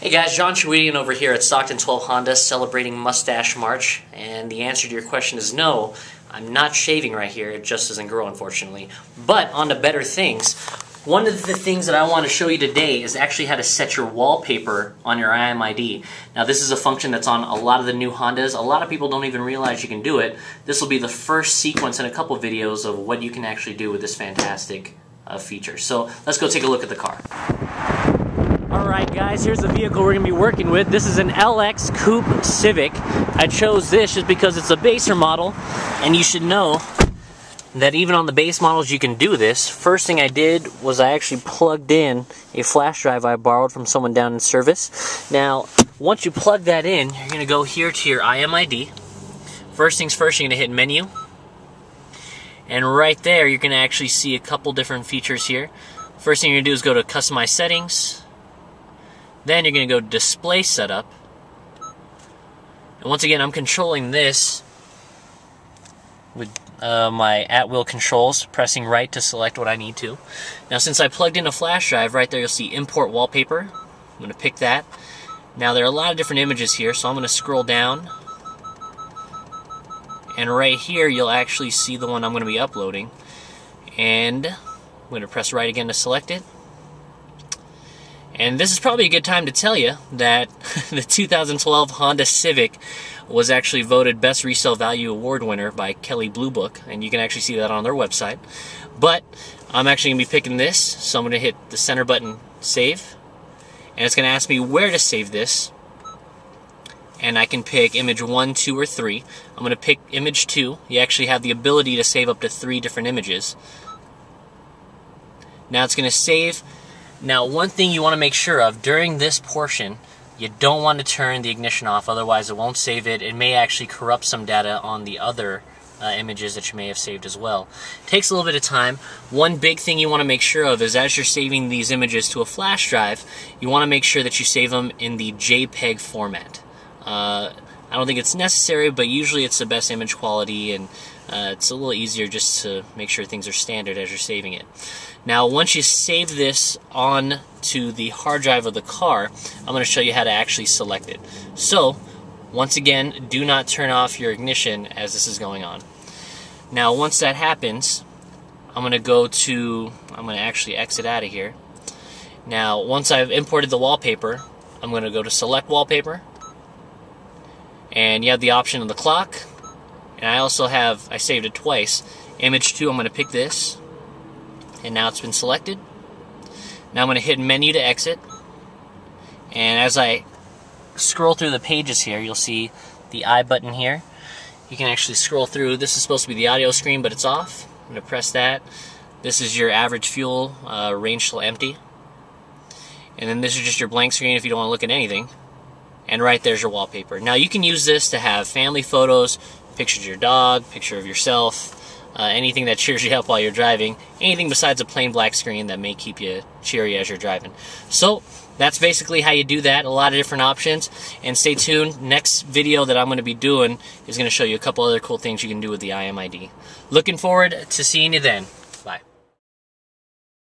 Hey guys, John Chewedian over here at Stockton 12 Honda celebrating Mustache March. And the answer to your question is no, I'm not shaving right here. It just doesn't grow, unfortunately. But on to better things. One of the things that I want to show you today is actually how to set your wallpaper on your IMID. Now this is a function that's on a lot of the new Hondas. A lot of people don't even realize you can do it. This will be the first sequence in a couple videos of what you can actually do with this fantastic uh, feature. So let's go take a look at the car. Guys, here's the vehicle we're going to be working with. This is an LX Coupe Civic. I chose this just because it's a baser model, and you should know that even on the base models you can do this. First thing I did was I actually plugged in a flash drive I borrowed from someone down in service. Now, once you plug that in, you're going to go here to your IMID. First things first, you're going to hit Menu. And right there, you're going to actually see a couple different features here. First thing you're going to do is go to Customize Settings then you're going to go display setup. And once again, I'm controlling this with uh, my at-will controls, pressing right to select what I need to. Now since I plugged in a flash drive, right there you'll see import wallpaper. I'm going to pick that. Now there are a lot of different images here, so I'm going to scroll down. And right here you'll actually see the one I'm going to be uploading. And I'm going to press right again to select it. And this is probably a good time to tell you that the 2012 Honda Civic was actually voted Best Resale Value Award winner by Kelley Blue Book, and you can actually see that on their website. But I'm actually going to be picking this, so I'm going to hit the center button, Save, and it's going to ask me where to save this. And I can pick image 1, 2, or 3. I'm going to pick image 2. You actually have the ability to save up to 3 different images. Now it's going to save now, one thing you want to make sure of during this portion, you don't want to turn the ignition off, otherwise it won't save it. It may actually corrupt some data on the other uh, images that you may have saved as well. Takes a little bit of time. One big thing you want to make sure of is as you're saving these images to a flash drive, you want to make sure that you save them in the JPEG format. Uh, I don't think it's necessary, but usually it's the best image quality and uh, it's a little easier just to make sure things are standard as you're saving it. Now, once you save this on to the hard drive of the car, I'm going to show you how to actually select it. So, once again, do not turn off your ignition as this is going on. Now, once that happens, I'm going to go to, I'm going to actually exit out of here. Now, once I've imported the wallpaper, I'm going to go to select wallpaper. And you have the option of the clock, and I also have, I saved it twice. Image 2, I'm going to pick this. And now it's been selected. Now I'm going to hit menu to exit. And as I scroll through the pages here, you'll see the I button here. You can actually scroll through. This is supposed to be the audio screen, but it's off. I'm going to press that. This is your average fuel, uh, range till empty. And then this is just your blank screen if you don't want to look at anything. And right there's your wallpaper. Now you can use this to have family photos, pictures of your dog, picture of yourself, uh, anything that cheers you up while you're driving, anything besides a plain black screen that may keep you cheery as you're driving. So that's basically how you do that. A lot of different options. And stay tuned. Next video that I'm going to be doing is going to show you a couple other cool things you can do with the IMID. Looking forward to seeing you then.